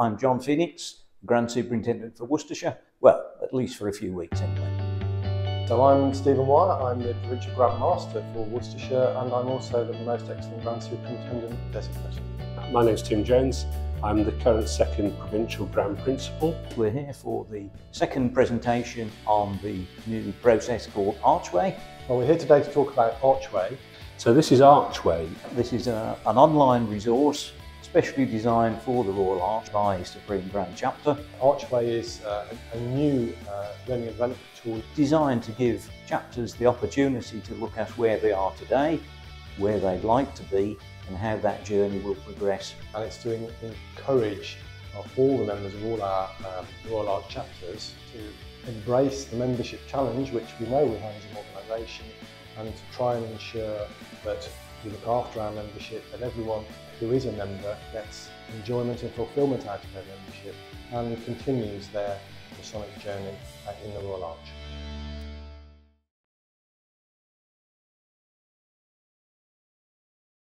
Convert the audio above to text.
I'm John Phoenix, Grand Superintendent for Worcestershire, well, at least for a few weeks anyway. So I'm Stephen Wyatt, I'm the Provincial Grand Master for Worcestershire and I'm also the Most Excellent Grand Superintendent Designate. My name's Tim Jones. I'm the current second Provincial Grand Principal. We're here for the second presentation on the new process called Archway. Well, we're here today to talk about Archway. So this is Archway. This is a, an online resource specially designed for the Royal Arch by Supreme Grand Chapter. Archway is uh, a new uh, learning and development tool designed to give chapters the opportunity to look at where they are today, where they'd like to be, and how that journey will progress. And it's to encourage all the members of all our um, Royal Arch chapters to embrace the membership challenge, which we know we have as an organisation, and to try and ensure that we look after our membership, that everyone who is a member gets enjoyment and fulfilment out of their membership and continues their Masonic journey uh, in the Royal Arch.